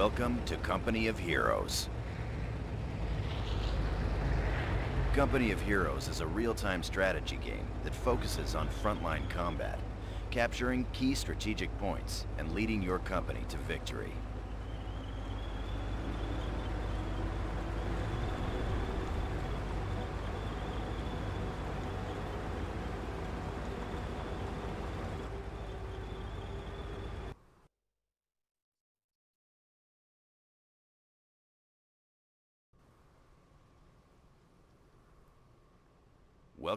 Welcome to Company of Heroes. Company of Heroes is a real-time strategy game that focuses on frontline combat, capturing key strategic points and leading your company to victory.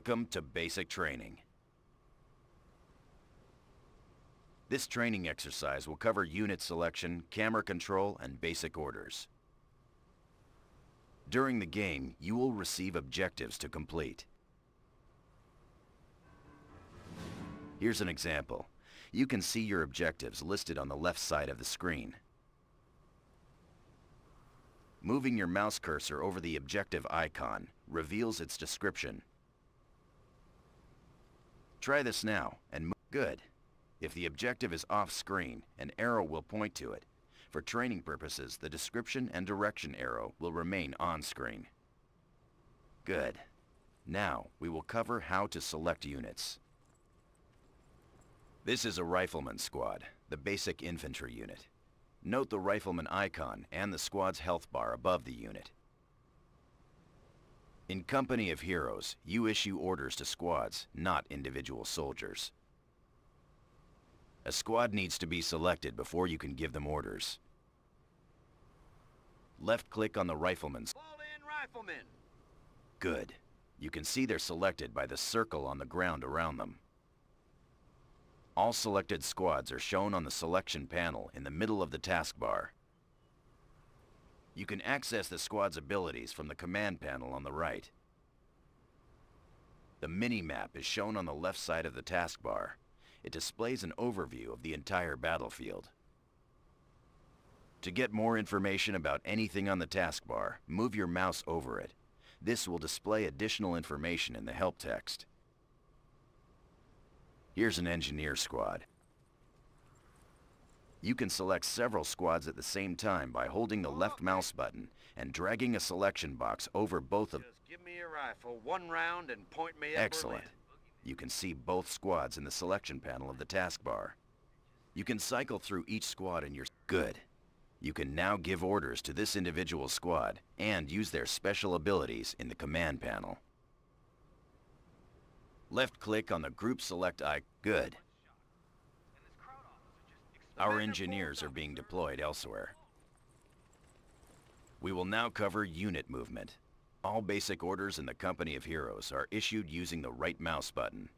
Welcome to basic training. This training exercise will cover unit selection, camera control, and basic orders. During the game, you will receive objectives to complete. Here's an example. You can see your objectives listed on the left side of the screen. Moving your mouse cursor over the objective icon reveals its description. Try this now, and good. If the objective is off-screen, an arrow will point to it. For training purposes, the description and direction arrow will remain on-screen. Good. Now, we will cover how to select units. This is a rifleman squad, the basic infantry unit. Note the rifleman icon and the squad's health bar above the unit. In Company of Heroes, you issue orders to squads, not individual soldiers. A squad needs to be selected before you can give them orders. Left-click on the rifleman's... Fall in, riflemen! Good. You can see they're selected by the circle on the ground around them. All selected squads are shown on the selection panel in the middle of the taskbar. You can access the squad's abilities from the command panel on the right. The mini-map is shown on the left side of the taskbar. It displays an overview of the entire battlefield. To get more information about anything on the taskbar, move your mouse over it. This will display additional information in the help text. Here's an engineer squad. You can select several squads at the same time by holding the left mouse button and dragging a selection box over both of... Just give me a rifle, one round, and point me Excellent. You can see both squads in the selection panel of the taskbar. You can cycle through each squad in your... Good. You can now give orders to this individual squad and use their special abilities in the command panel. Left-click on the group select icon. Good. Our engineers are being deployed elsewhere. We will now cover unit movement. All basic orders in the Company of Heroes are issued using the right mouse button.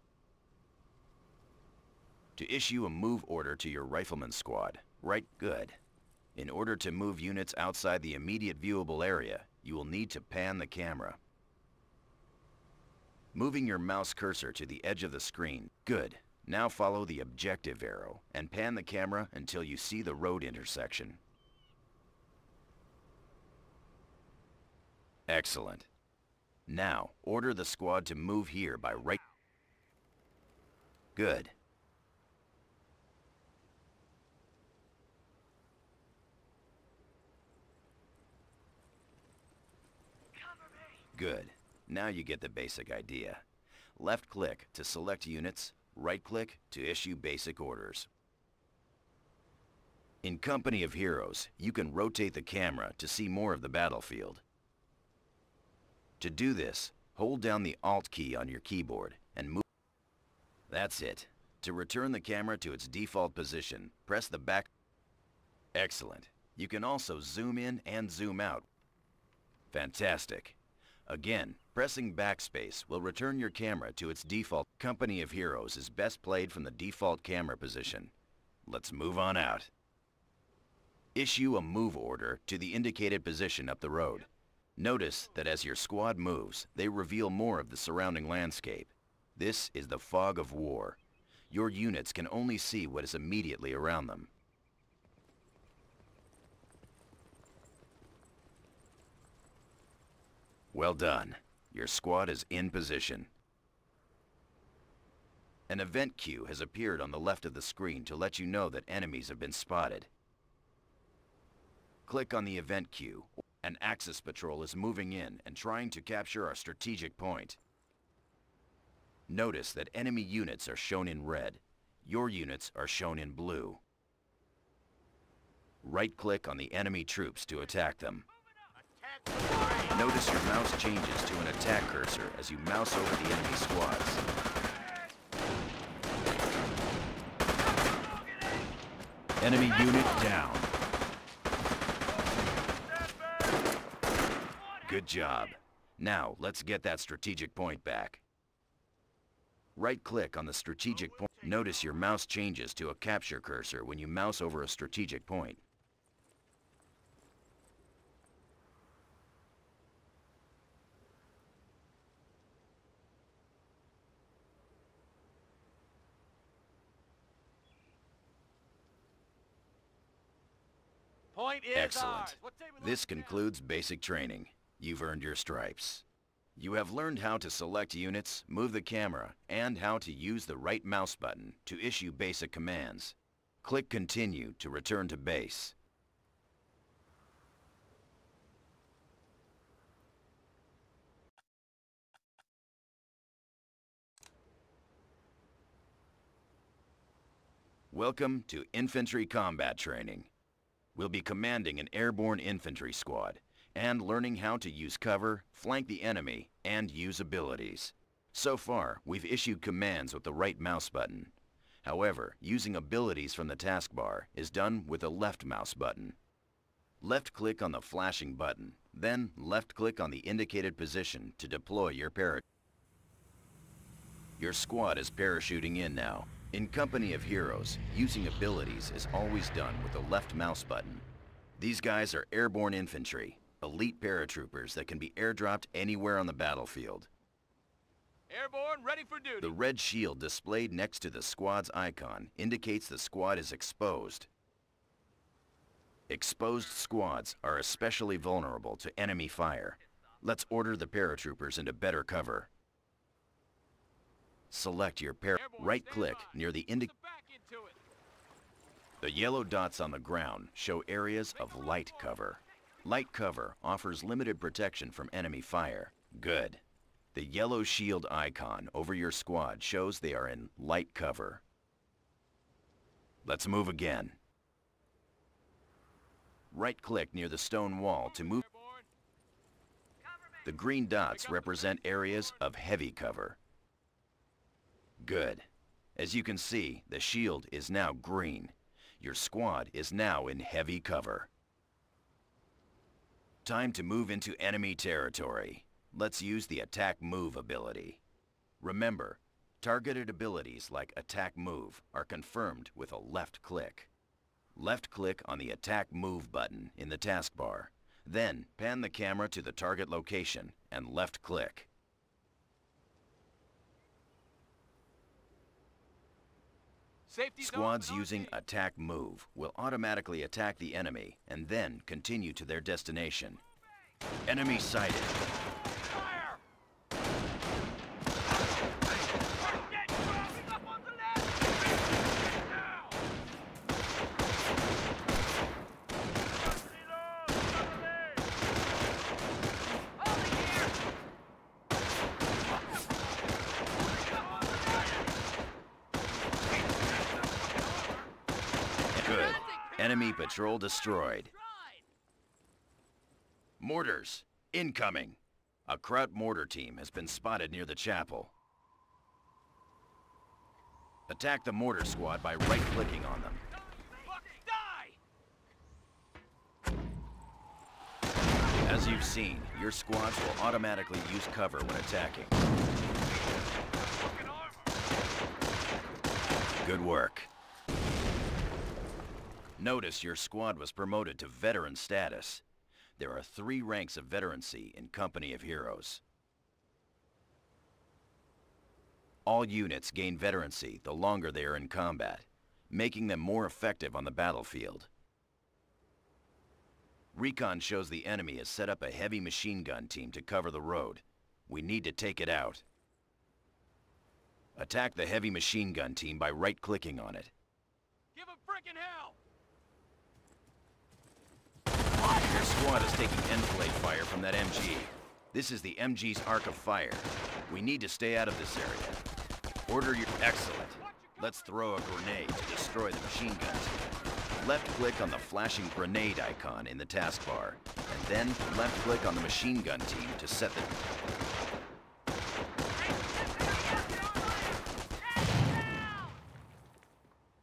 To issue a move order to your rifleman squad, right good. In order to move units outside the immediate viewable area, you will need to pan the camera. Moving your mouse cursor to the edge of the screen, good. Now follow the objective arrow and pan the camera until you see the road intersection. Excellent. Now, order the squad to move here by right... Good. Good. Now you get the basic idea. Left-click to select units, right-click to issue basic orders. In Company of Heroes, you can rotate the camera to see more of the battlefield. To do this, hold down the Alt key on your keyboard and move... That's it. To return the camera to its default position, press the back... Excellent. You can also zoom in and zoom out. Fantastic. Again, pressing backspace will return your camera to its default. Company of Heroes is best played from the default camera position. Let's move on out. Issue a move order to the indicated position up the road. Notice that as your squad moves, they reveal more of the surrounding landscape. This is the fog of war. Your units can only see what is immediately around them. Well done. Your squad is in position. An event queue has appeared on the left of the screen to let you know that enemies have been spotted. Click on the event queue. An Axis patrol is moving in and trying to capture our strategic point. Notice that enemy units are shown in red. Your units are shown in blue. Right-click on the enemy troops to attack them. Notice your mouse changes to an attack cursor as you mouse over the enemy squads. Enemy unit down. Good job. Now, let's get that strategic point back. Right-click on the strategic point. Notice your mouse changes to a capture cursor when you mouse over a strategic point. Excellent. ours. What say we This concludes basic training. You've earned your stripes. You have learned how to select units, move the camera, and how to use the right mouse button to issue basic commands. Click Continue to return to base. Welcome to Infantry Combat Training. We'll be commanding an airborne infantry squad and learning how to use cover, flank the enemy, and use abilities. So far, we've issued commands with the right mouse button. However, using abilities from the taskbar is done with the left mouse button. Left-click on the flashing button, then left-click on the indicated position to deploy your parachute. Your squad is parachuting in now. In Company of Heroes, using abilities is always done with the left mouse button. These guys are airborne infantry, elite paratroopers that can be airdropped anywhere on the battlefield. Airborne, ready for duty. The red shield displayed next to the squad's icon indicates the squad is exposed. Exposed squads are especially vulnerable to enemy fire. Let's order the paratroopers into better cover. Select your Airborne, right-click near the Get indi- back into it. The yellow dots on the ground show areas of light cover. Light cover offers limited protection from enemy fire. Good. The yellow shield icon over your squad shows they are in light cover. Let's move again. Right-click near the stone wall to move. The green dots represent areas of heavy cover. Good. As you can see, the shield is now green. Your squad is now in heavy cover. Time to move into enemy territory. Let's use the attack move ability. Remember, targeted abilities like attack move are confirmed with a left click. Left click on the attack move button in the taskbar. Then pan the camera to the target location and left click. Squads using attack move will automatically attack the enemy and then continue to their destination. Enemy sighted. Fire! Target dropping up on the left. Now. Holding here. Good. Enemy patrol destroyed. Mortars, incoming. A Kraut mortar team has been spotted near the chapel. Attack the mortar squad by right-clicking on them. As you've seen, your squads will automatically use cover when attacking. Good work. Notice your squad was promoted to veteran status. There are three ranks of veterancy in Company of Heroes. All units gain veterancy the longer they are in combat, making them more effective on the battlefield. Recon shows the enemy has set up a heavy machine gun team to cover the road. We need to take it out. Attack the heavy machine gun team by right-clicking on it. Give him frickin' hell! Squad is taking enfilade fire from that MG. This is the MG's arc of fire. We need to stay out of this area. Order your... Excellent. Let's throw a grenade to destroy the machine guns. Left-click on the flashing grenade icon in the taskbar, and then left-click on the machine gun team to set the...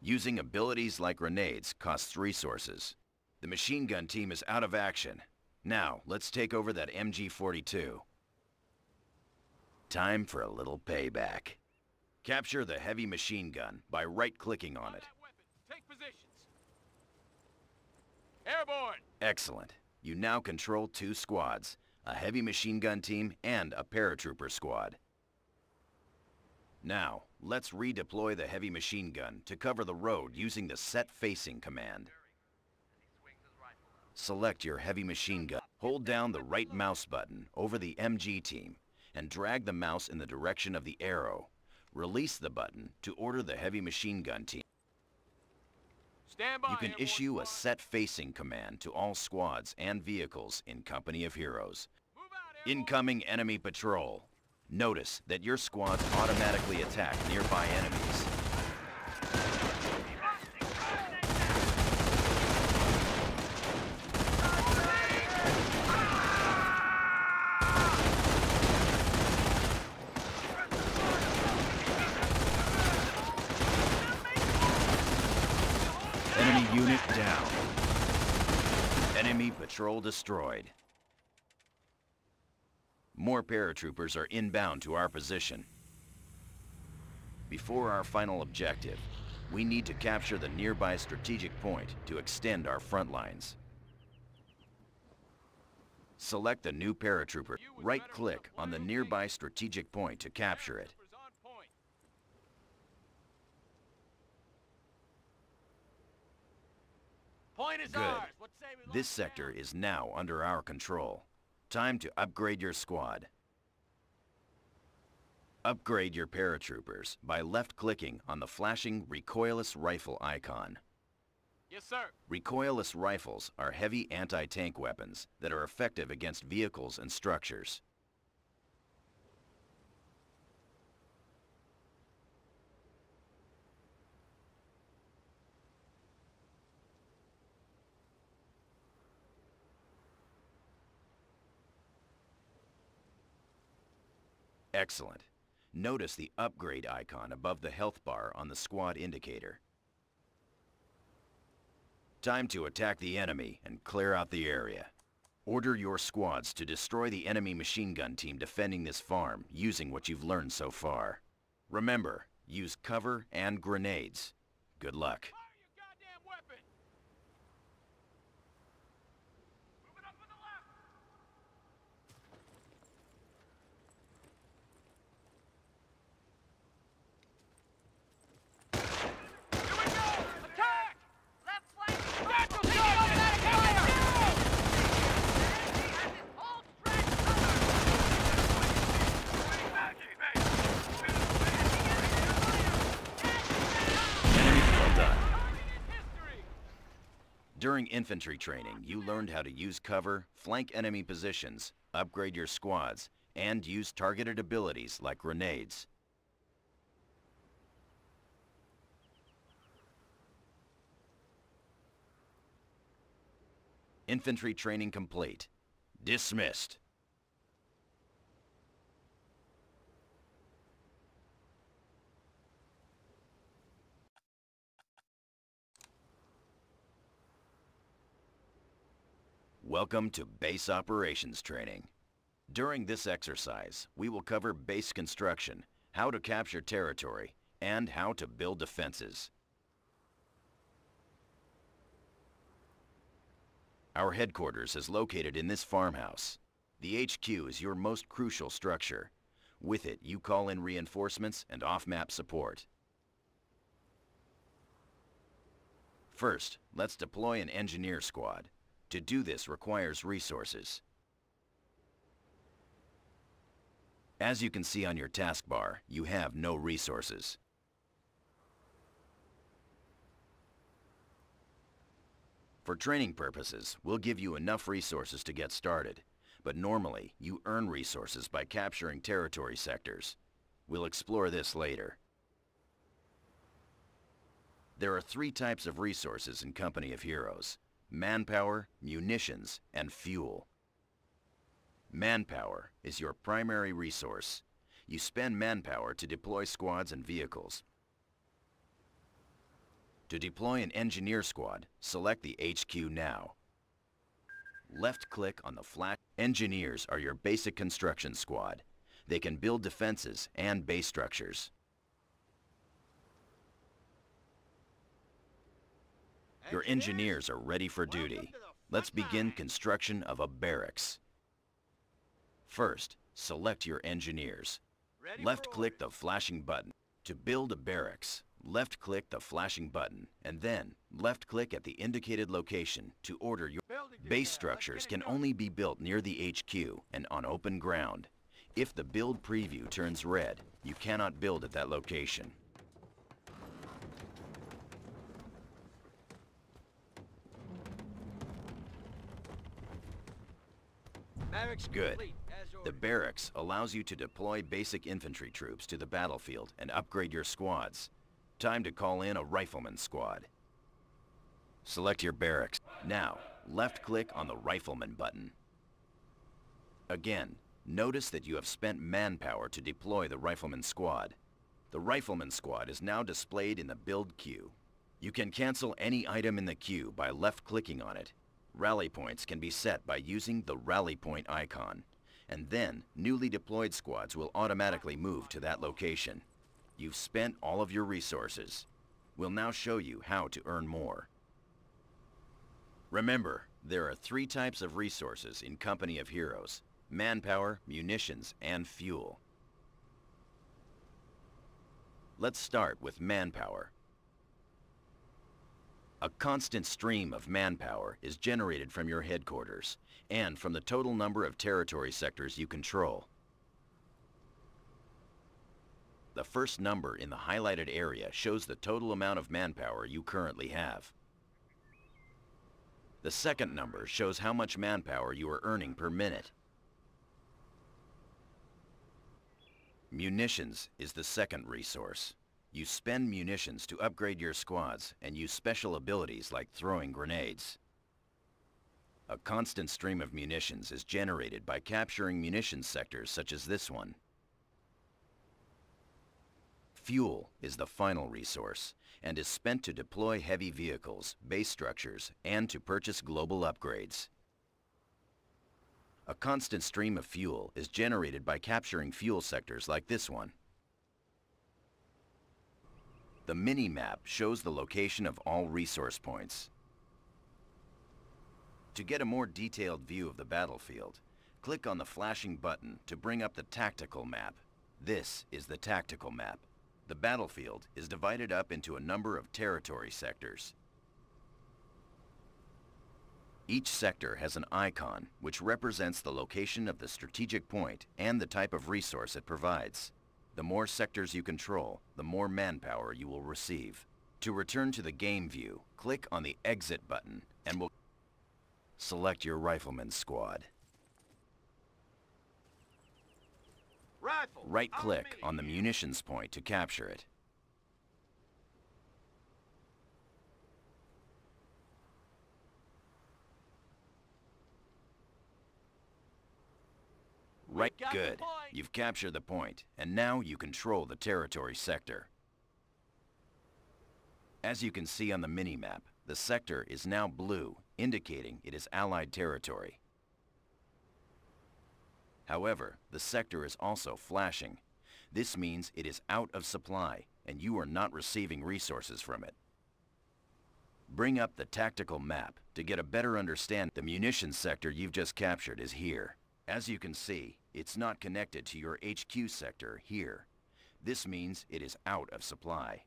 Using abilities like grenades costs resources. The machine gun team is out of action. Now, let's take over that MG-42. Time for a little payback. Capture the heavy machine gun by right-clicking on it. Take positions. Airborne. Excellent. You now control two squads, a heavy machine gun team and a paratrooper squad. Now, let's redeploy the heavy machine gun to cover the road using the set facing command. Select your heavy machine gun. Hold down the right mouse button over the MG team and drag the mouse in the direction of the arrow. Release the button to order the heavy machine gun team. By. You can issue a set facing command to all squads and vehicles in Company of Heroes. Out. Incoming enemy patrol. Notice that your squads automatically attack nearby enemies. Enemy unit down. Enemy patrol destroyed. More paratroopers are inbound to our position. Before our final objective, we need to capture the nearby strategic point to extend our front lines. Select the new paratrooper. Right-click on the nearby strategic point to capture it. Paratroopers on point. Point is Good. ours. What say we This sector is now under our control. Time to upgrade your squad. Upgrade your paratroopers by left-clicking on the flashing recoilless rifle icon. Yes, sir. Recoilless rifles are heavy anti-tank weapons that are effective against vehicles and structures. Excellent. Notice the upgrade icon above the health bar on the squad indicator. Time to attack the enemy and clear out the area. Order your squads to destroy the enemy machine gun team defending this farm using what you've learned so far. Remember, use cover and grenades. Good luck. Fire your goddamn weapon. Moving up on the left. Here we go. Attack. Left flank. Satchel shot. Automatic fire. Hold Enemy well done. History. During infantry training, you learned how to use cover, flank enemy positions, upgrade your squads, and use targeted abilities like grenades. Infantry training complete. Dismissed. Welcome to Base Operations Training. During this exercise, we will cover base construction, how to capture territory, and how to build defenses. Our headquarters is located in this farmhouse. The HQ is your most crucial structure. With it, you call in reinforcements and off-map support. First, let's deploy an engineer squad. To do this requires resources. As you can see on your taskbar, you have no resources. For training purposes, we'll give you enough resources to get started, but normally you earn resources by capturing territory sectors. We'll explore this later. There are three types of resources in Company of Heroes. Manpower, munitions, and fuel. Manpower is your primary resource. You spend manpower to deploy squads and vehicles. To deploy an engineer squad, select the HQ now. Left-click on the flat. Engineers are your basic construction squad. They can build defenses and base structures. Your engineers are ready for duty. Let's begin construction of a barracks. First, select your engineers. Left-click the flashing button. To build a barracks, left-click the flashing button, and then left-click at the indicated location to order your... Base structures can only be built near the HQ and on open ground. If the build preview turns red, you cannot build at that location. Good. The barracks allows you to deploy basic infantry troops to the battlefield and upgrade your squads. Time to call in a rifleman squad. Select your barracks. Now, left-click on the rifleman button. Again, notice that you have spent manpower to deploy the rifleman squad. The rifleman squad is now displayed in the build queue. You can cancel any item in the queue by left-clicking on it. Rally points can be set by using the rally point icon, and then newly deployed squads will automatically move to that location. You've spent all of your resources. We'll now show you how to earn more. Remember, there are three types of resources in Company of Heroes. Manpower, munitions, and fuel. Let's start with manpower. A constant stream of manpower is generated from your headquarters and from the total number of territory sectors you control. The first number in the highlighted area shows the total amount of manpower you currently have. The second number shows how much manpower you are earning per minute. Munitions is the second resource. You spend munitions to upgrade your squads and use special abilities like throwing grenades. A constant stream of munitions is generated by capturing munitions sectors such as this one. Fuel is the final resource and is spent to deploy heavy vehicles, base structures, and to purchase global upgrades. A constant stream of fuel is generated by capturing fuel sectors like this one. The mini-map shows the location of all resource points. To get a more detailed view of the battlefield, click on the flashing button to bring up the tactical map. This is the tactical map. The battlefield is divided up into a number of territory sectors. Each sector has an icon which represents the location of the strategic point and the type of resource it provides. The more sectors you control, the more manpower you will receive. To return to the game view, click on the Exit button and will select your Rifleman squad. Rifle. Right-click on the munitions point to capture it. Right, good. You've captured the point, and now you control the territory sector. As you can see on the mini-map, the sector is now blue, indicating it is Allied territory. However, the sector is also flashing. This means it is out of supply, and you are not receiving resources from it. Bring up the tactical map to get a better understand. The munitions sector you've just captured is here. As you can see, it's not connected to your HQ sector here. This means it is out of supply.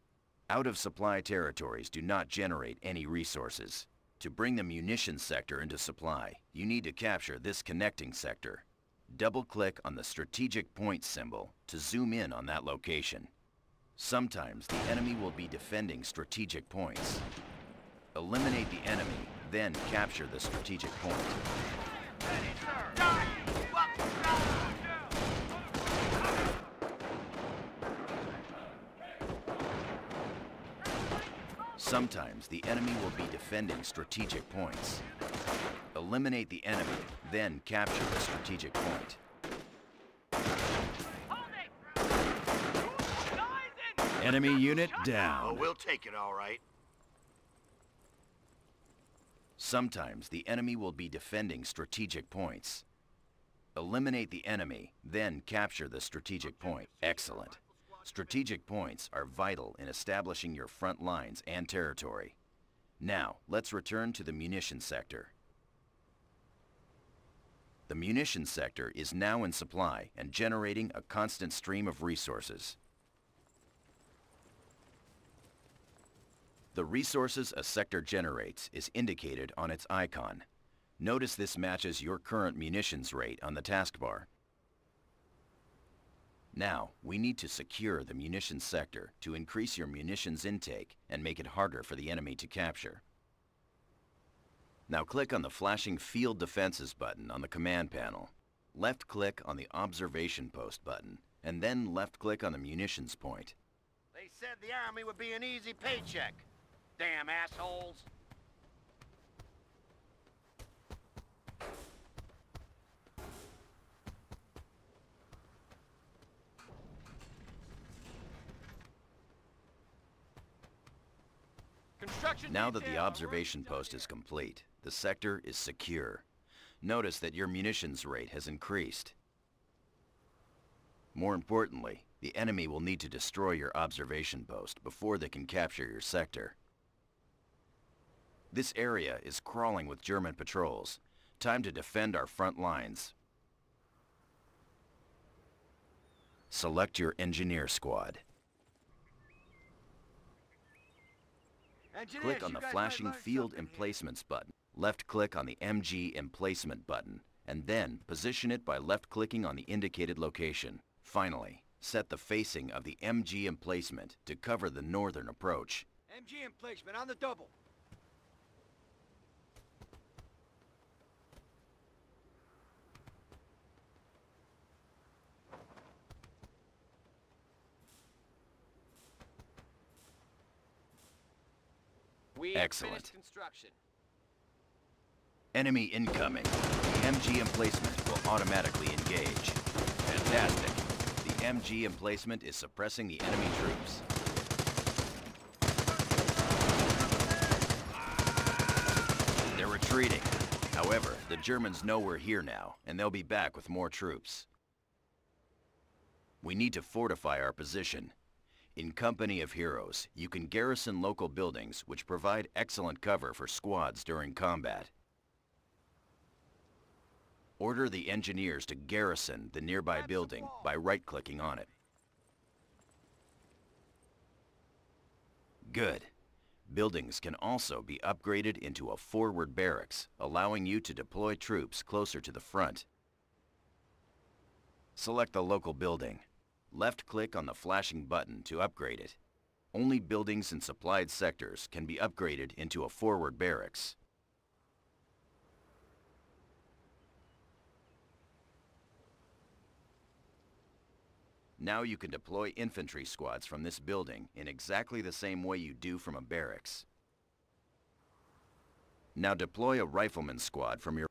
Out of supply territories do not generate any resources. To bring the munitions sector into supply, you need to capture this connecting sector. Double-click on the strategic point symbol to zoom in on that location. Sometimes the enemy will be defending strategic points. Eliminate the enemy, then capture the strategic point. Die, Sometimes the enemy will be defending strategic points. Eliminate the enemy, then capture the strategic point. Hold it! Guys in! Enemy unit Oh, down. we'll take it all right. Sometimes the enemy will be defending strategic points. Eliminate the enemy, then capture the strategic point. Excellent. Strategic points are vital in establishing your front lines and territory. Now, let's return to the munitions sector. The munitions sector is now in supply and generating a constant stream of resources. The resources a sector generates is indicated on its icon. Notice this matches your current munitions rate on the taskbar. Now, we need to secure the munitions sector to increase your munitions intake and make it harder for the enemy to capture. Now click on the flashing Field Defenses button on the command panel. Left-click on the Observation Post button, and then left-click on the munitions point. They said the army would be an easy paycheck. Damn assholes. Now that the observation post is complete, the sector is secure. Notice that your munitions rate has increased. More importantly, the enemy will need to destroy your observation post before they can capture your sector. This area is crawling with German patrols. Time to defend our front lines. Select your engineer squad. Click on the flashing Field here. Emplacements button. Left-click on the MG Emplacement button, and then position it by left-clicking on the indicated location. Finally, set the facing of the MG emplacement to cover the northern approach. MG emplacement on the double. We Excellent. construction. Enemy incoming. The MG emplacement will automatically engage. Fantastic. The MG emplacement is suppressing the enemy troops. They're retreating. However, the Germans know we're here now, and they'll be back with more troops. We need to fortify our position. In Company of Heroes, you can garrison local buildings which provide excellent cover for squads during combat. Order the engineers to garrison the nearby building by right-clicking on it. Good. Buildings can also be upgraded into a forward barracks, allowing you to deploy troops closer to the front. Select the local building. Left-click on the flashing button to upgrade it. Only buildings in supplied sectors can be upgraded into a forward barracks. Now you can deploy infantry squads from this building in exactly the same way you do from a barracks. Now deploy a rifleman squad from your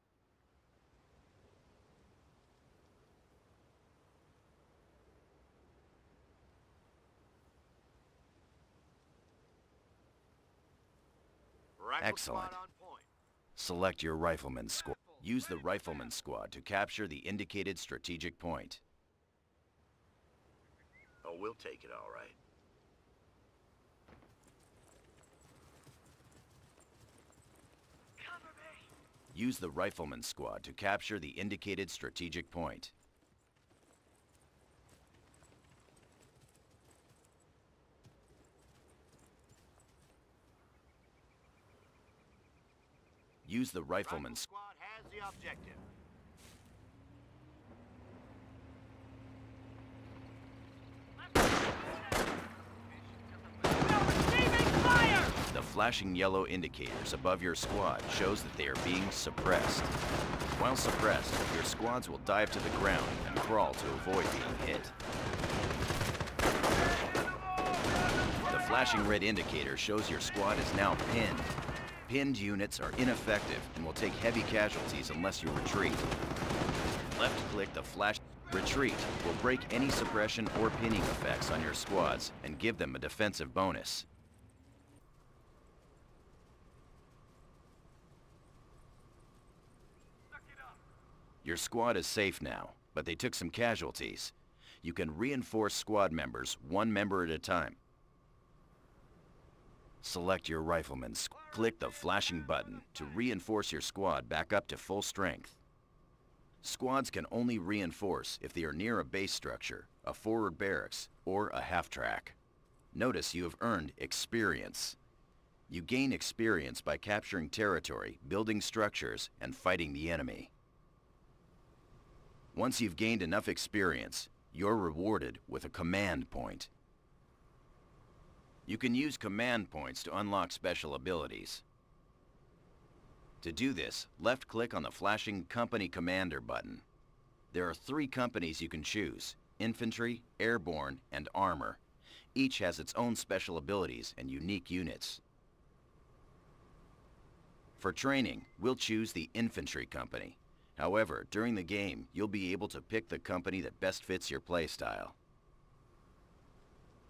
Rifle Excellent. squad on point. Select your rifleman squad. Use the rifleman squad to capture the indicated strategic point. Oh, we'll take it all right. Cover me! Use the rifleman squad to capture the indicated strategic point. Use the rifleman Rifle squad. has the objective. We are receiving fire! The flashing yellow indicators above your squad shows that they are being suppressed. While suppressed, your squads will dive to the ground and crawl to avoid being hit. The flashing red indicator shows your squad is now pinned. Pinned units are ineffective and will take heavy casualties unless you retreat. Left-click the flash retreat will break any suppression or pinning effects on your squads and give them a defensive bonus. Your squad is safe now, but they took some casualties. You can reinforce squad members one member at a time. Select your rifleman. Click the flashing button to reinforce your squad back up to full strength. Squads can only reinforce if they are near a base structure, a forward barracks, or a half-track. Notice you have earned experience. You gain experience by capturing territory, building structures, and fighting the enemy. Once you've gained enough experience, you're rewarded with a command point. You can use command points to unlock special abilities. To do this, left-click on the flashing Company Commander button. There are three companies you can choose, Infantry, Airborne, and Armor. Each has its own special abilities and unique units. For training, we'll choose the Infantry Company. However, during the game, you'll be able to pick the company that best fits your playstyle.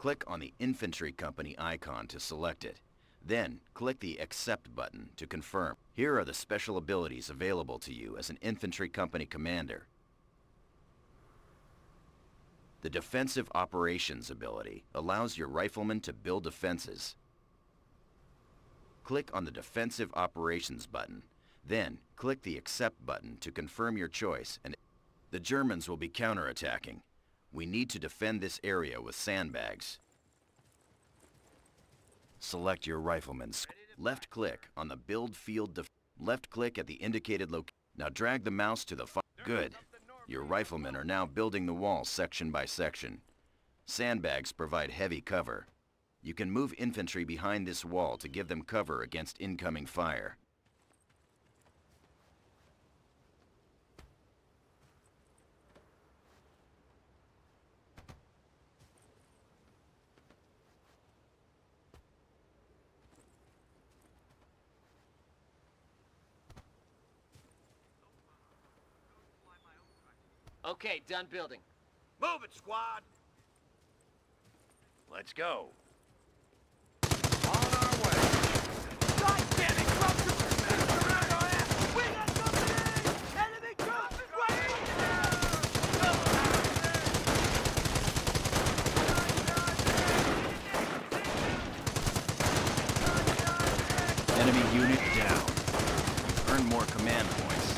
Click on the Infantry Company icon to select it. Then, click the Accept button to confirm. Here are the special abilities available to you as an infantry company commander. The Defensive Operations ability allows your riflemen to build defenses. Click on the Defensive Operations button. Then, click the Accept button to confirm your choice and the Germans will be counterattacking. We need to defend this area with sandbags. Select your rifleman's. Left click on the build field left click at the indicated location. Now drag the mouse to the. Good. Your riflemen are now building the wall section by section. Sandbags provide heavy cover. You can move infantry behind this wall to give them cover against incoming fire. Okay, done building. Move it, squad! Let's go. On our way. God damn it, drop troopers! Around our ass! We got company! Enemy troops right Enemy unit down. You've earned more command points.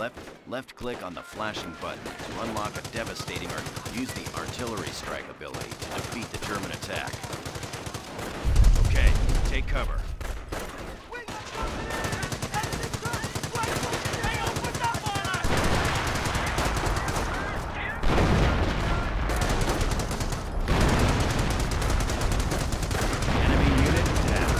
Left, left click on the flashing button to unlock a devastating art. Use the artillery strike ability to defeat the German attack. Okay, take cover. We got company! Enemy troops right They opened up on us! Enemy unit down.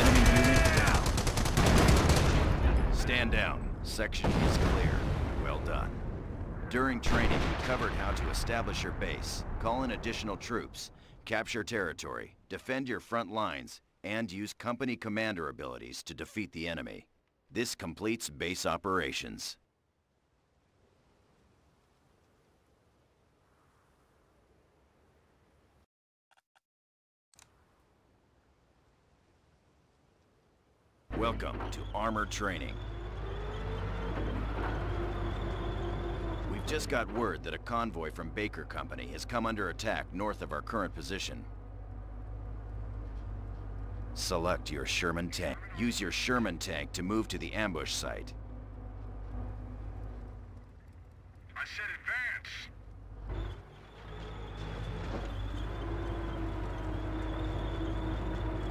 Enemy unit down. Stand down. Section is clear. Well done. During training, we covered how to establish your base, call in additional troops, capture territory, defend your front lines, and use company commander abilities to defeat the enemy. This completes base operations. Welcome to Armor Training. We We've just got word that a convoy from Baker Company has come under attack north of our current position. Select your Sherman tank. Use your Sherman tank to move to the ambush site. I said advance.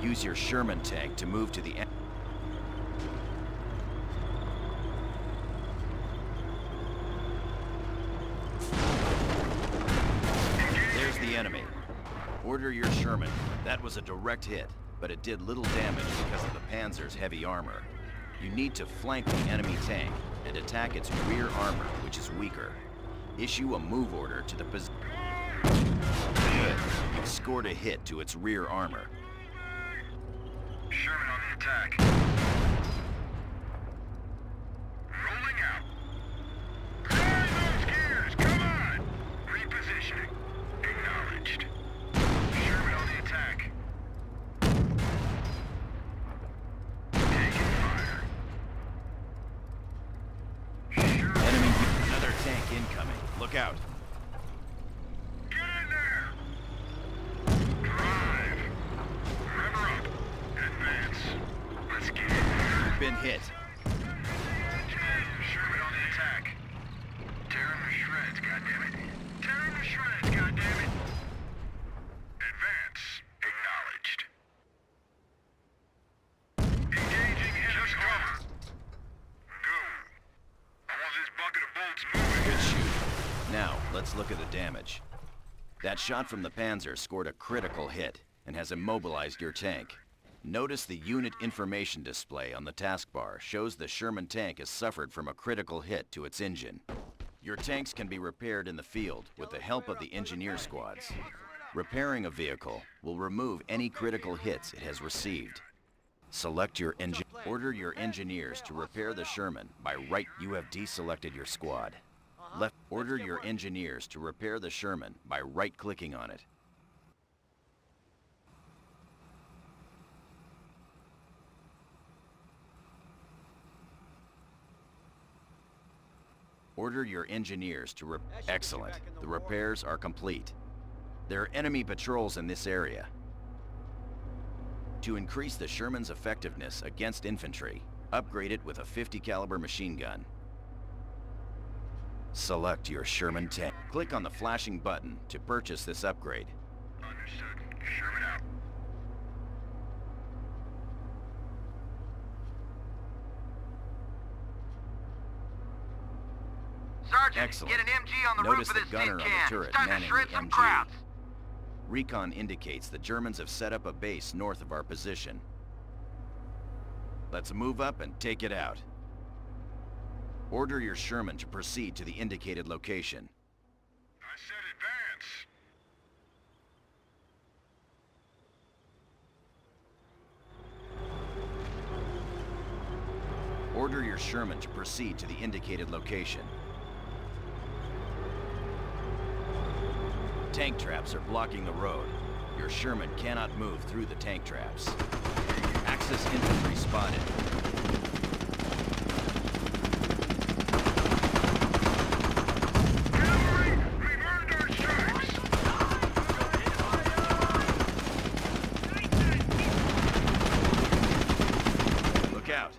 Use your Sherman tank to move to the the enemy. Order your Sherman. That was a direct hit, but it did little damage because of the Panzer's heavy armor. You need to flank the enemy tank and attack its rear armor, which is weaker. Issue a move order to the position. Good. You've scored a hit to its rear armor. Sherman on the attack. Rolling out. Grind those gears, come on! Repositioning. Acknowledged. Sherman on the attack. Taking fire. Sherman, Enemy, another tank incoming. Look out. get in there! Drive. Rev her up. Advance. Let's get it. You've been hit. Sherman on the attack. Tear him to shreds, goddammit. Tear him to shreds, goddammit. Advance. Acknowledged. Engaging enemy cover. Go. I want this bucket of bolts moving. Good shoot. Now, let's look at the damage. That shot from the Panzer scored a critical hit and has immobilized your tank. Notice the unit information display on the taskbar shows the Sherman tank has suffered from a critical hit to its engine. Your tanks can be repaired in the field with the help of the engineer squads. Repairing a vehicle will remove any critical hits it has received. Select your engine. Order your engineers to repair the Sherman by right. You have deselected your squad. Left. Order your engineers to repair the Sherman by right-clicking on it. Order your engineers to rep- Excellent. The repairs are complete. There are enemy patrols in this area. To increase the Sherman's effectiveness against infantry, upgrade it with a 50 caliber machine gun. Select your Sherman tank. Click on the flashing button to purchase this upgrade. Understood. Sherman out. Sergeant, Excellent. get an MG on the Notice roof the of this gunner tin on the turret it's time to shred the some MG. crowds. Recon indicates the Germans have set up a base north of our position. Let's move up and take it out. Order your Sherman to proceed to the indicated location. I said advance. Order your Sherman to proceed to the indicated location. Tank traps are blocking the road. Your Sherman cannot move through the tank traps. Axis infantry spotted. Cavalry, we've earned our stripes. Look out.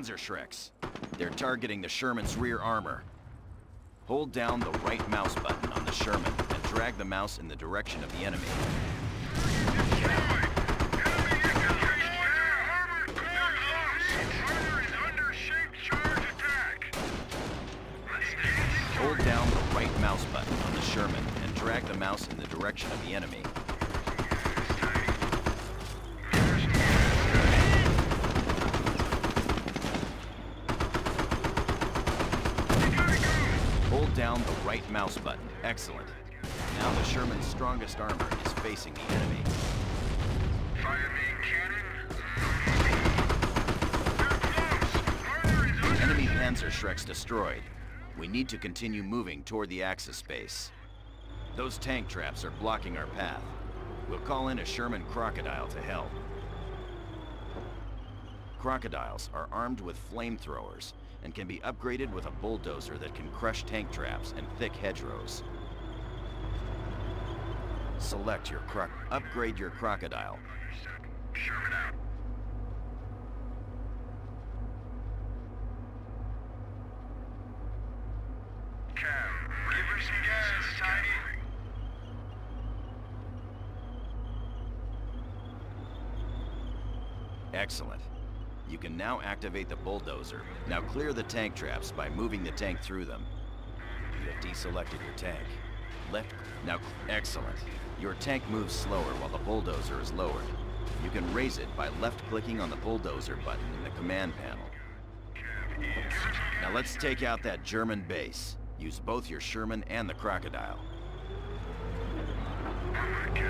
Panzerschrecks. They're targeting the Sherman's rear armor. Hold down the right mouse button on the Sherman and drag the mouse in the direction of the enemy. Hold down the right mouse button on the Sherman and drag the mouse in the direction of the enemy. Hold down the right mouse button. Excellent. Now the Sherman's strongest armor is facing the enemy. Fire me, cannon! Enemy Panzerschrecks destroyed. We need to continue moving toward the Axis base. Those tank traps are blocking our path. We'll call in a Sherman Crocodile to help. Crocodiles are armed with flamethrowers and can be upgraded with a bulldozer that can crush tank traps and thick hedgerows. Select your croc... Upgrade your crocodile. Sherman out. Cam, give her some gas, Tiny. Excellent. You can now activate the bulldozer. Now clear the tank traps by moving the tank through them. You have deselected your tank. Left... Now, excellent. Your tank moves slower while the bulldozer is lowered. You can raise it by left-clicking on the bulldozer button in the command panel. Now let's take out that German base. Use both your Sherman and the Crocodile. Ready.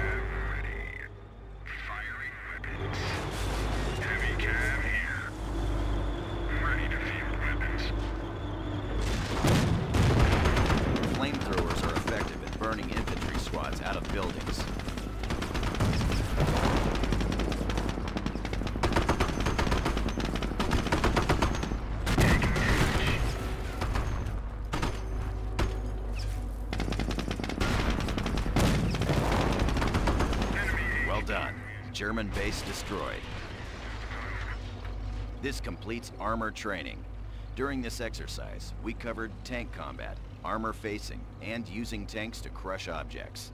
Firing weapons. German base destroyed. This completes armor training. During this exercise, we covered tank combat, armor facing, and using tanks to crush objects.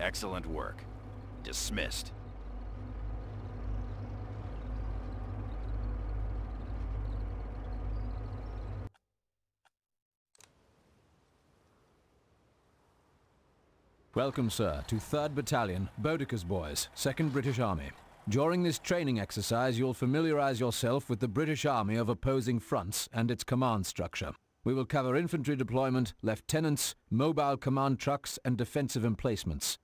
Excellent work. Dismissed. Welcome, sir, to 3rd Battalion, Boudicca's Boys, 2nd British Army. During this training exercise, you'll familiarize yourself with the British Army of opposing fronts and its command structure. We will cover infantry deployment, lieutenants, mobile command trucks, and defensive emplacements.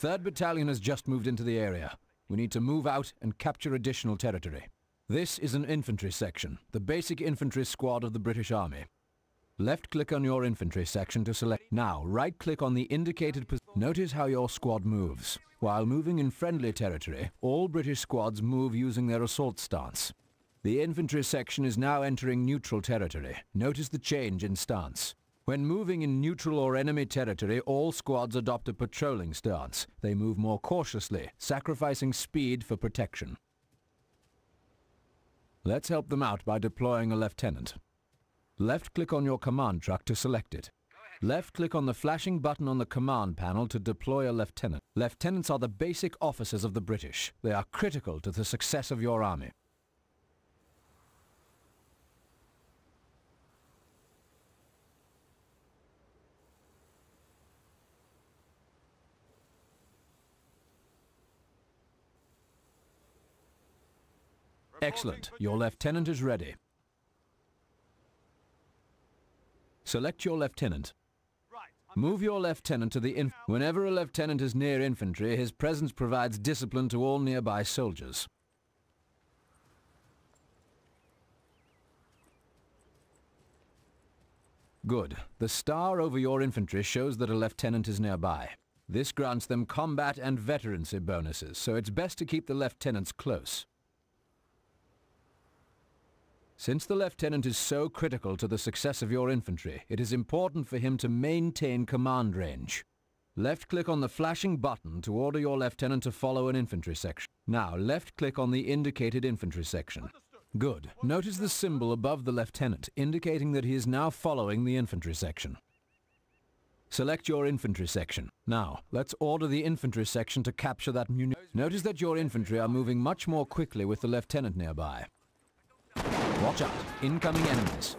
3rd Battalion has just moved into the area. We need to move out and capture additional territory. This is an infantry section, the basic infantry squad of the British Army. Left-click on your infantry section to select. Now, right-click on the indicated position. Notice how your squad moves. While moving in friendly territory, all British squads move using their assault stance. The infantry section is now entering neutral territory. Notice the change in stance. When moving in neutral or enemy territory, all squads adopt a patrolling stance. They move more cautiously, sacrificing speed for protection. Let's help them out by deploying a lieutenant. Left-click on your command truck to select it. Left-click on the flashing button on the command panel to deploy a lieutenant. Lieutenants are the basic officers of the British. They are critical to the success of your army. Excellent. Your lieutenant is ready. Select your lieutenant. Move your lieutenant to the inf- Whenever a lieutenant is near infantry, his presence provides discipline to all nearby soldiers. Good. The star over your infantry shows that a lieutenant is nearby. This grants them combat and veterancy bonuses, so it's best to keep the lieutenants close. Since the lieutenant is so critical to the success of your infantry, it is important for him to maintain command range. Left-click on the flashing button to order your lieutenant to follow an infantry section. Now, left-click on the indicated infantry section. Good. Notice the symbol above the lieutenant, indicating that he is now following the infantry section. Select your infantry section. Now, let's order the infantry section to capture that muni- Notice that your infantry are moving much more quickly with the lieutenant nearby. Watch out. Incoming enemies.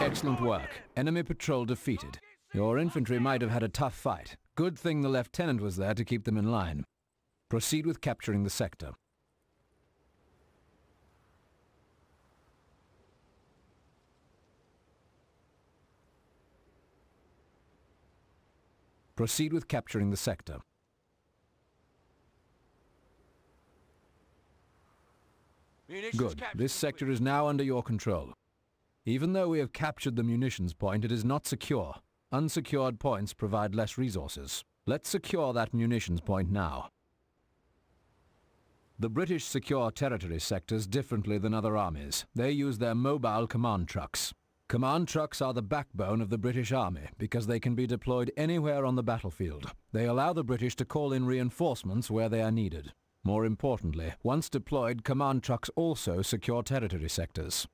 Excellent work. Enemy patrol defeated. Your infantry might have had a tough fight. Good thing the lieutenant was there to keep them in line. Proceed with capturing the sector. Proceed with capturing the sector. Good. This sector is now under your control. Even though we have captured the munitions point, it is not secure. Unsecured points provide less resources. Let's secure that munitions point now. The British secure territory sectors differently than other armies. They use their mobile command trucks. Command trucks are the backbone of the British Army because they can be deployed anywhere on the battlefield. They allow the British to call in reinforcements where they are needed. More importantly, once deployed, command trucks also secure territory sectors.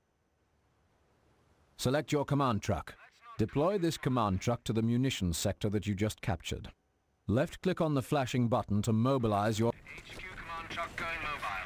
Select your command truck. Deploy this command truck to the munitions sector that you just captured. Left-click on the flashing button to mobilize your... HQ command truck going mobile.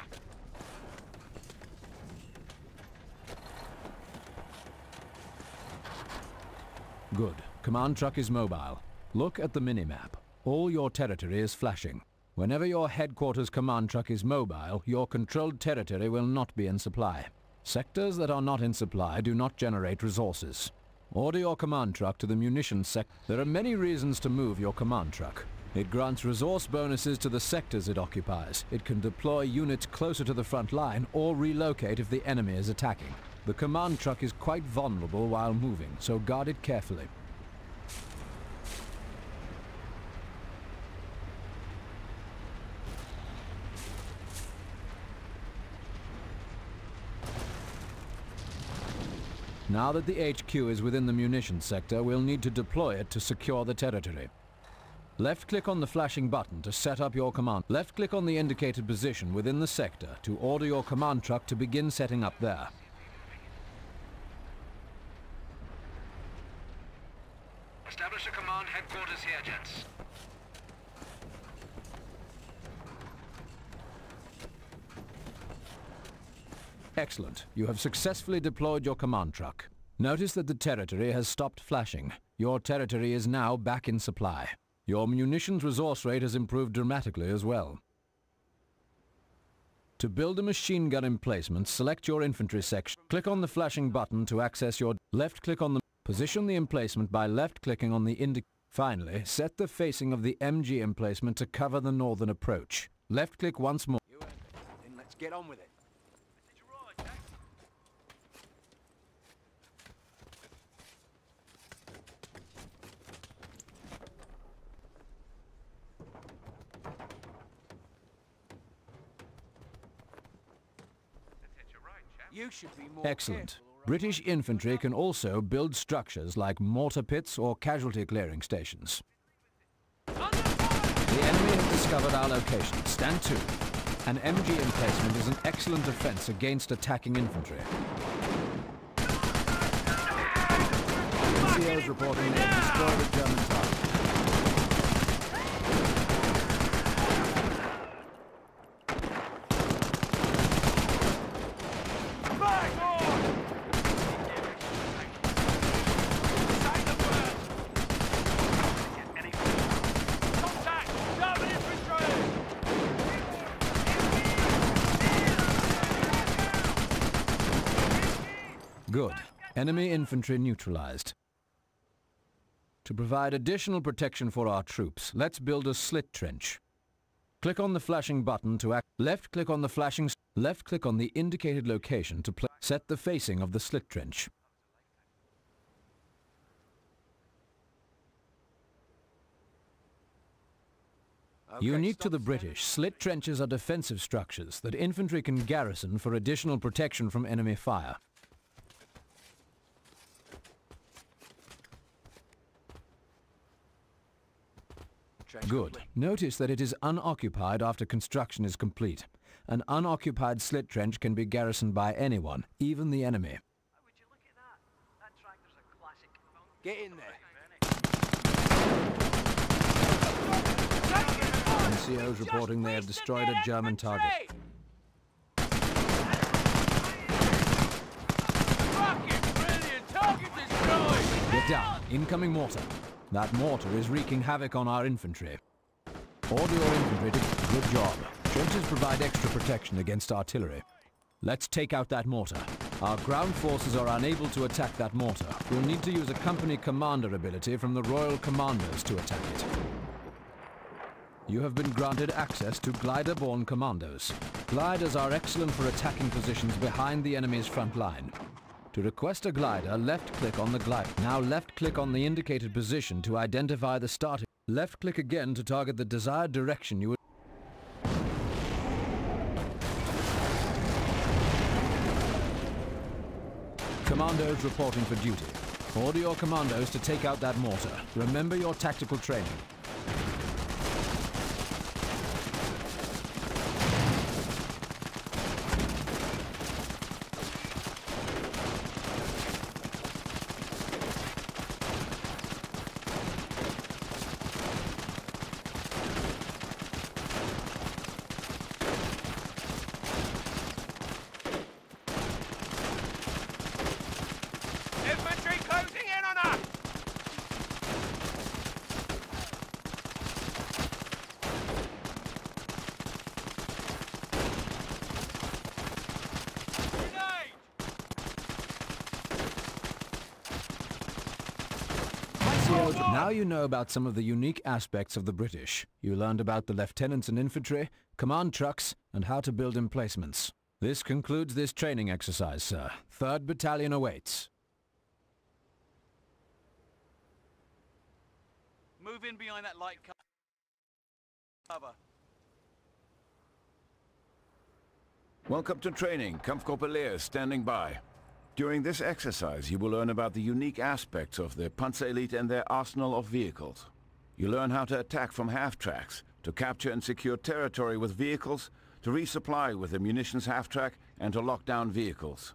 Good. Command truck is mobile. Look at the minimap. All your territory is flashing. Whenever your headquarters command truck is mobile, your controlled territory will not be in supply. Sectors that are not in supply do not generate resources. Order your command truck to the munitions sec... There are many reasons to move your command truck. It grants resource bonuses to the sectors it occupies. It can deploy units closer to the front line or relocate if the enemy is attacking. The command truck is quite vulnerable while moving, so guard it carefully. Now that the HQ is within the munitions sector, we'll need to deploy it to secure the territory. Left-click on the flashing button to set up your command. Left-click on the indicated position within the sector to order your command truck to begin setting up there. Establish a command Excellent. You have successfully deployed your command truck. Notice that the territory has stopped flashing. Your territory is now back in supply. Your munitions resource rate has improved dramatically as well. To build a machine gun emplacement, select your infantry section. Click on the flashing button to access your... Left-click on the... Position the emplacement by left-clicking on the indi... Finally, set the facing of the MG emplacement to cover the northern approach. Left-click once more. Then let's get on with it. You should be more Excellent. British infantry can also build structures like mortar pits or casualty clearing stations. The enemy has discovered our location. Stand to. An MG emplacement is an excellent defense against attacking infantry. Reporting they destroyed a German target. Fire! Take the burn! Contact! German infantry! Good. Enemy infantry neutralized. To provide additional protection for our troops, let's build a slit trench. Click on the flashing button to act. Left click on the flashing. Left click on the indicated location to set the facing of the slit trench. Unique to the British, slit trenches are defensive structures that infantry can garrison for additional protection from enemy fire. Good. Notice that it is unoccupied after construction is complete. An unoccupied slit trench can be garrisoned by anyone, even the enemy. Would you look at that? That tractor's a classic. Get in there. NCOs reporting they have destroyed a German target. Fucking brilliant! Target destroyed! Get down. Incoming mortar. That mortar is wreaking havoc on our infantry. Order your infantry to... Good job. Trenches provide extra protection against artillery. Let's take out that mortar. Our ground forces are unable to attack that mortar. We'll need to use a company commander ability from the Royal Commandos to attack it. You have been granted access to glider-borne commandos. Gliders are excellent for attacking positions behind the enemy's front line. To request a glider, left-click on the glider. Now left-click on the indicated position to identify the starting. Left-click again to target the desired direction you would... Commandos reporting for duty. Order your commandos to take out that mortar. Remember your tactical training. Infantry closing in on us! Grenade! Sealed. Now you know about some of the unique aspects of the British. You learned about the lieutenants and infantry, command trucks, and how to build emplacements. This concludes this training exercise, sir. 3rd Battalion awaits. Move in behind that light co- cover. Welcome to training. Kampfgruppe Leer is standing by. During this exercise, you will learn about the unique aspects of the Panzer Elite and their arsenal of vehicles. You learn how to attack from half-tracks, to capture and secure territory with vehicles, to resupply with the munitions half-track, and to lock down vehicles.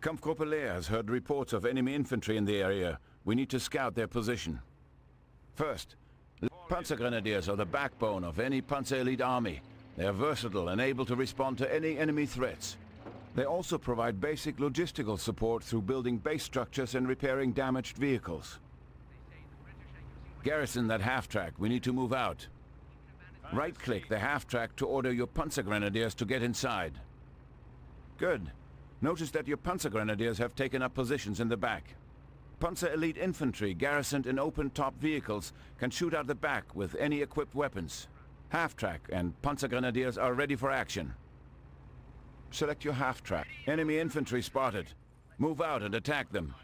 Kampfgruppe Leer has heard reports of enemy infantry in the area. We need to scout their position. First, Panzer Grenadiers are the backbone of any Panzer Elite army. They are versatile and able to respond to any enemy threats. They also provide basic logistical support through building base structures and repairing damaged vehicles. Garrison that half-track. We need to move out. Right-click the half-track to order your Panzer Grenadiers to get inside. Good. Notice that your Panzer Grenadiers have taken up positions in the back. Panzer Elite Infantry garrisoned in open-top vehicles can shoot out the back with any equipped weapons. Half-track and Panzer Grenadiers are ready for action. Select your half-track. Enemy infantry spotted. Move out and attack them.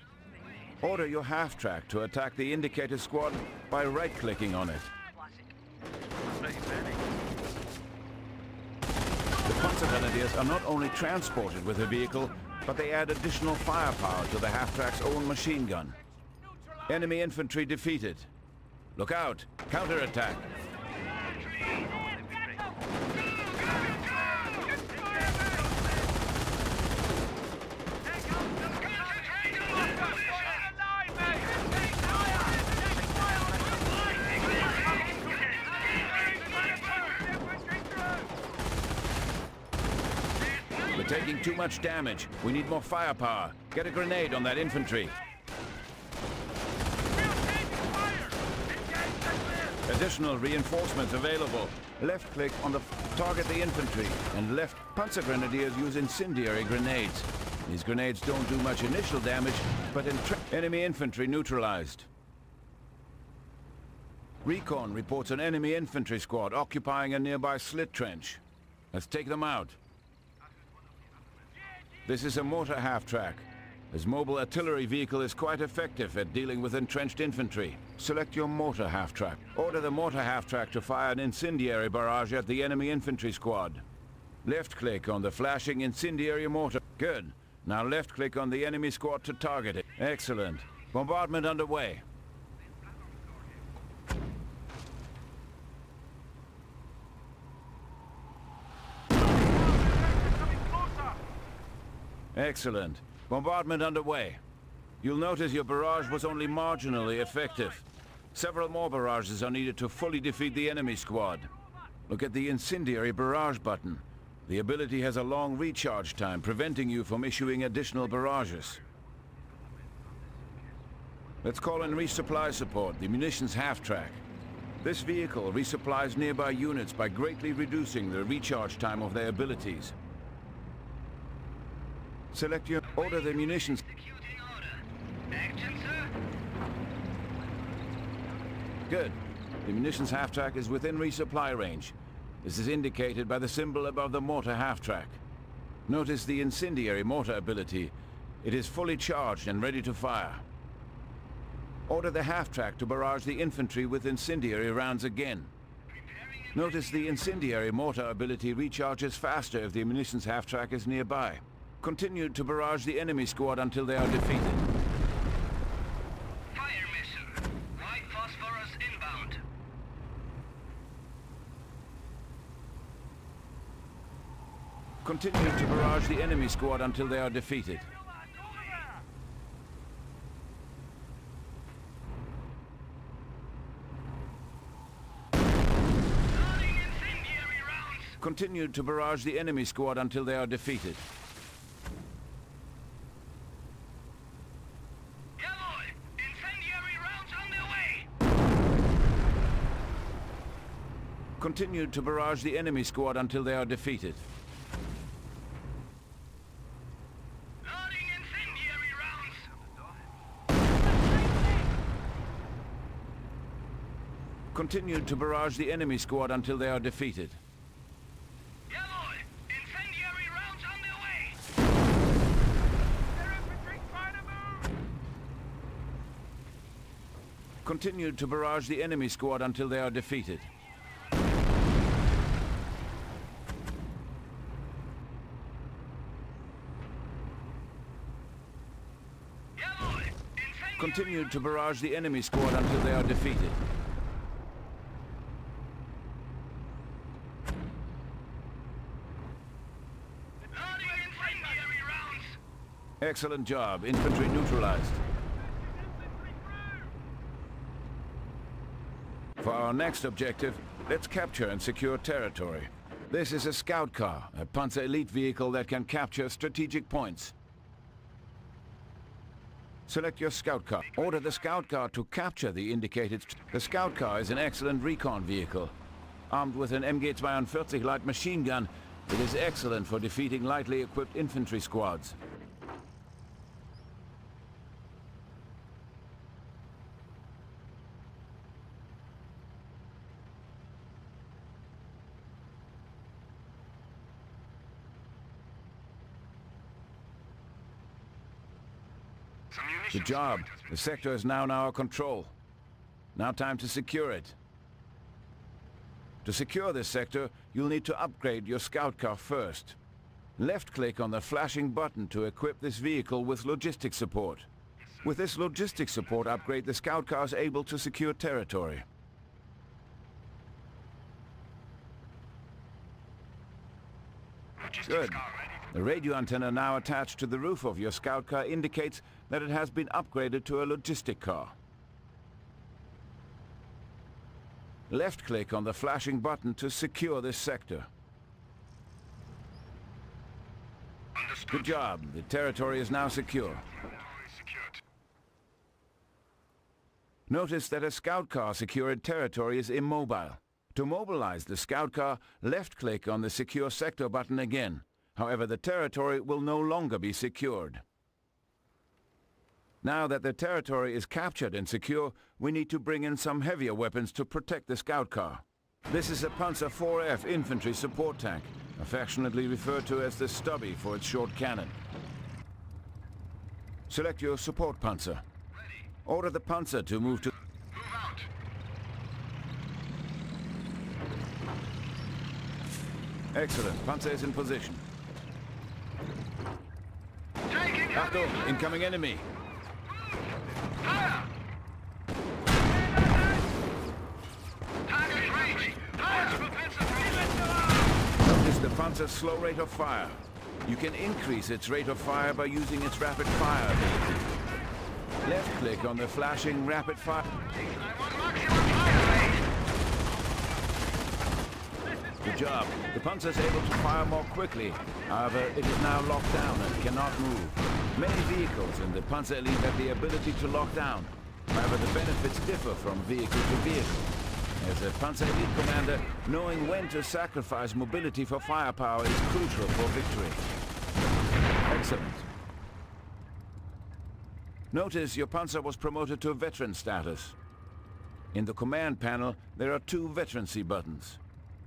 Order your half-track to attack the indicated squad by right-clicking on it. The Panzer Grenadiers are not only transported with the vehicle, but they add additional firepower to the half-track's own machine gun. Enemy infantry defeated. Look out! Counterattack! We're taking too much damage. We need more firepower. Get a grenade on that infantry. Additional reinforcements available. Left click on the target the infantry and left Panzer Grenadiers use incendiary grenades. These grenades don't do much initial damage, but enemy infantry neutralized. Recon reports an enemy infantry squad occupying a nearby slit trench. Let's take them out. This is a mortar half-track. This mobile artillery vehicle is quite effective at dealing with entrenched infantry. Select your mortar half-track. Order the mortar half-track to fire an incendiary barrage at the enemy infantry squad. Left-click on the flashing incendiary mortar. Good. Now left-click on the enemy squad to target it. Excellent. Bombardment underway. Excellent. Bombardment underway. You'll notice your barrage was only marginally effective. Several more barrages are needed to fully defeat the enemy squad. Look at the incendiary barrage button. The ability has a long recharge time, preventing you from issuing additional barrages. Let's call in resupply support, the munitions half-track. This vehicle resupplies nearby units by greatly reducing the recharge time of their abilities. Select your order the munitions. Good. The munitions half-track is within resupply range. This is indicated by the symbol above the mortar half-track. Notice the incendiary mortar ability. It is fully charged and ready to fire. Order the half-track to barrage the infantry with incendiary rounds again. Notice the incendiary mortar ability recharges faster if the munitions half-track is nearby. Continue to barrage the enemy squad until they are defeated. Fire mission. White phosphorus inbound. Continue to barrage the enemy squad until they are defeated. Loading incendiary rounds. Continue to barrage the enemy squad until they are defeated. Yeah, boy. Incendiary rounds on their way. Continue to barrage the enemy squad until they are defeated. Loading. Continue to barrage the enemy squad until they are defeated. Yeah, boy. Incendiary rounds on their way. Their infantry trying to move! Continue to barrage the enemy squad until they are defeated. Continue to barrage the enemy squad until they are defeated. Excellent job. Infantry neutralized. For our next objective, let's capture and secure territory. This is a scout car, a Panzer Elite vehicle that can capture strategic points. Select your scout car. Order the scout car to capture the indicated... The scout car is an excellent recon vehicle. Armed with an MG-42 light machine gun, it is excellent for defeating lightly equipped infantry squads. Good job. The sector is now in our control. Now time to secure it. To secure this sector, you'll need to upgrade your scout car first. Left-click on the flashing button to equip this vehicle with logistics support. With this logistics support upgrade, the scout car is able to secure territory. Good. The radio antenna now attached to the roof of your scout car indicates that it has been upgraded to a logistic car. Left-click on the flashing button to secure this sector. Understood. Good job. The territory is now secure. Notice that a scout car secured territory is immobile. To mobilize the scout car, left-click on the Secure Sector button again. However, the territory will no longer be secured. Now that the territory is captured and secure, we need to bring in some heavier weapons to protect the scout car. This is a Panzer IV-F infantry support tank, affectionately referred to as the Stubby for its short cannon. Select your support Panzer. Ready. Order the Panzer to move to... Move out. Excellent. Panzer is in position. Taking Achtung, incoming enemy. fire. Target range. Large. Notice the Panzer's slow rate of fire. You can increase its rate of fire by using its rapid fire ability. Left-click on the flashing rapid fire. I want maximum fire rate. Good job. The Panzer is able to fire more quickly. However, it is now locked down and cannot move. Many vehicles in the Panzer Elite have the ability to lock down. However, the benefits differ from vehicle to vehicle. As a Panzer Elite commander, knowing when to sacrifice mobility for firepower is crucial for victory. Excellent. Notice your Panzer was promoted to veteran status. In the command panel, there are two veterancy buttons.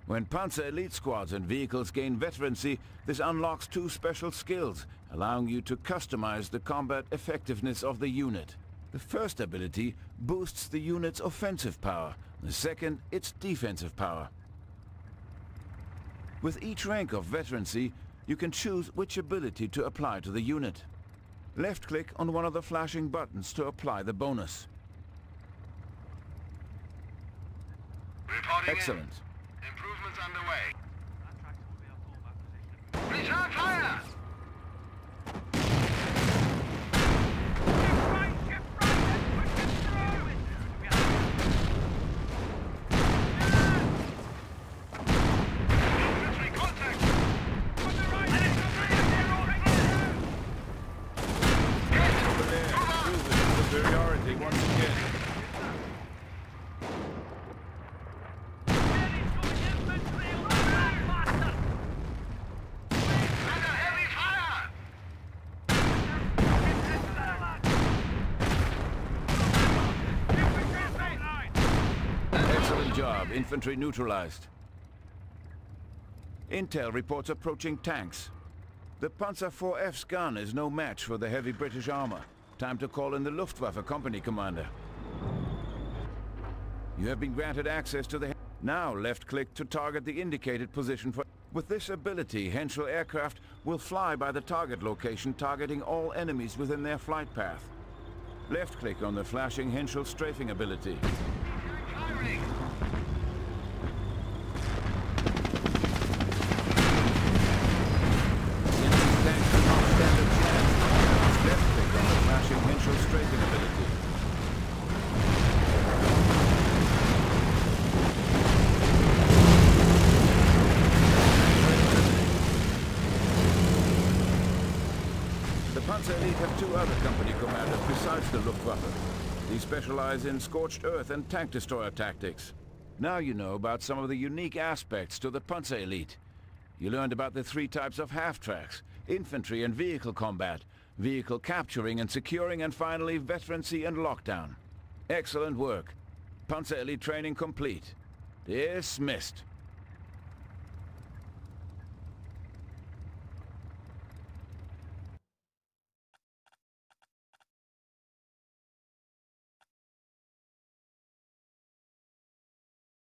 When Panzer Elite squads and vehicles gain veterancy, this unlocks two special skills, allowing you to customize the combat effectiveness of the unit. The first ability boosts the unit's offensive power, the second its defensive power. With each rank of veterancy, you can choose which ability to apply to the unit. Left-click on one of the flashing buttons to apply the bonus. Reporting. Excellent. Underway. Return fire! Right, get right, let's push it through! Infantry contact! On the right, let it come in, they're all right Over there, proving superiority once again. Under heavy fire! Excellent job. Infantry neutralized. Intel reports approaching tanks. The Panzer IV's gun is no match for the heavy British armor. Time to call in the Luftwaffe company commander. You have been granted access to the... Now left-click to target the indicated position for... With this ability, Henschel aircraft will fly by the target location, targeting all enemies within their flight path. Left-click on the flashing Henschel strafing ability. Firing! Enemy tanks do not stand a chance. Left-click on the flashing Henschel strafing ability. The Panzer Elite have two other company commanders besides the Luftwaffe. These specialize in scorched earth and tank destroyer tactics. Now you know about some of the unique aspects to the Panzer Elite. You learned about the three types of half-tracks, infantry and vehicle combat, vehicle capturing and securing, and finally veterancy and lockdown. Excellent work. Panzer Elite training complete. Dismissed.